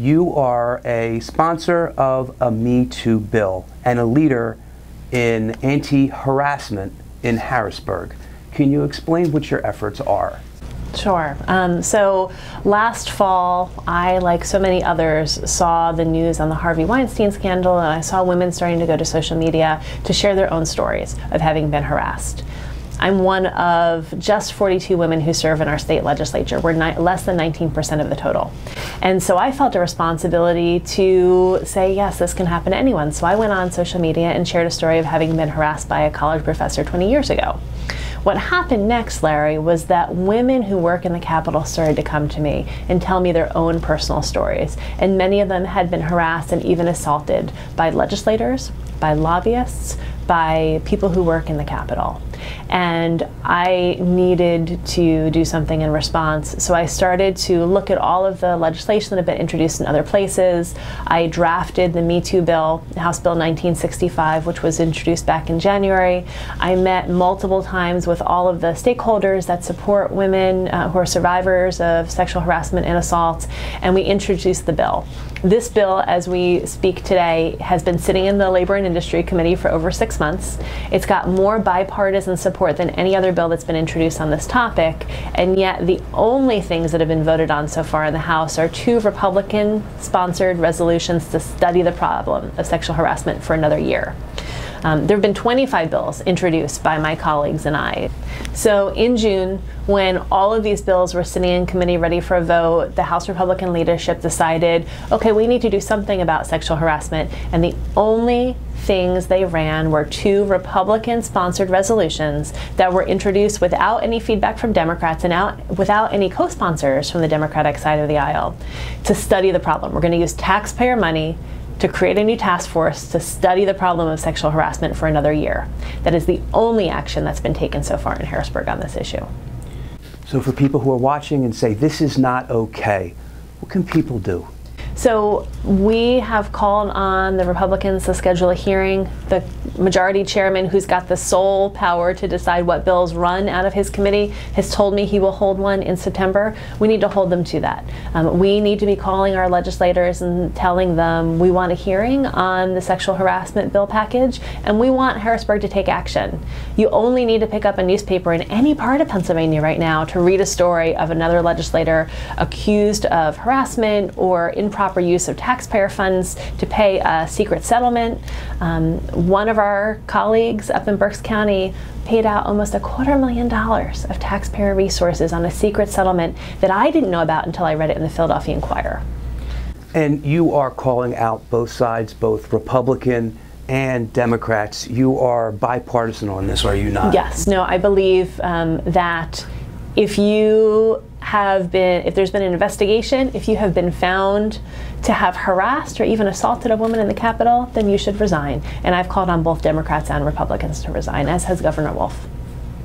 you are a sponsor of a Me Too bill and a leader in anti harassment in Harrisburg. Can you explain what your efforts are? Sure. Um, so last fall, I, like so many others, saw the news on the Harvey Weinstein scandal, and I saw women starting to go to social media to share their own stories of having been harassed. I'm one of just 42 women who serve in our state legislature. We're ni- less than 19% of the total. And so I felt a responsibility to say, yes, this can happen to anyone. So I went on social media and shared a story of having been harassed by a college professor 20 years ago. What happened next, Larry, was that women who work in the Capitol started to come to me and tell me their own personal stories. And many of them had been harassed and even assaulted by legislators, by lobbyists, by people who work in the Capitol and I needed to do something in response. So I started to look at all of the legislation that had been introduced in other places. I drafted the Me Too bill, House Bill 1965, which was introduced back in January. I met multiple times with all of the stakeholders that support women uh, who are survivors of sexual harassment and assault, and we introduced the bill. This bill, as we speak today, has been sitting in the Labor and Industry Committee for over six months. It's got more bipartisan support than any other bill that's been introduced on this topic, and yet the only things that have been voted on so far in the House are two Republican sponsored resolutions to study the problem of sexual harassment for another year. Um, there have been 25 bills introduced by my colleagues and I. So in June, when all of these bills were sitting in committee ready for a vote, the House Republican leadership decided, okay, we need to do something about sexual harassment. And the only things they ran were two Republican sponsored resolutions that were introduced without any feedback from Democrats and out, without any co sponsors from the Democratic side of the aisle to study the problem. We're going to use taxpayer money to create a new task force to study the problem of sexual harassment for another year. That is the only action that's been taken so far in Harrisburg on this issue. So, for people who are watching and say, this is not okay, what can people do? So we have called on the Republicans to schedule a hearing. The majority chairman, who's got the sole power to decide what bills run out of his committee, has told me he will hold one in September. We need to hold them to that. Um, we need to be calling our legislators and telling them we want a hearing on the sexual harassment bill package and we want Harrisburg to take action. You only need to pick up a newspaper in any part of Pennsylvania right now to read a story of another legislator accused of harassment or improper improper use of taxpayer funds to pay a secret settlement. Um, one of our colleagues up in Berks County paid out almost a quarter million dollars of taxpayer resources on a secret settlement that I didn't know about until I read it in the Philadelphia Inquirer. And you are calling out both sides, both Republican and Democrats. You are bipartisan on this, are you not? Yes. No, I believe um, that if you have been, if there's been an investigation, if you have been found to have harassed or even assaulted a woman in the Capitol, then you should resign. And I've called on both Democrats and Republicans to resign, as has Governor Wolf.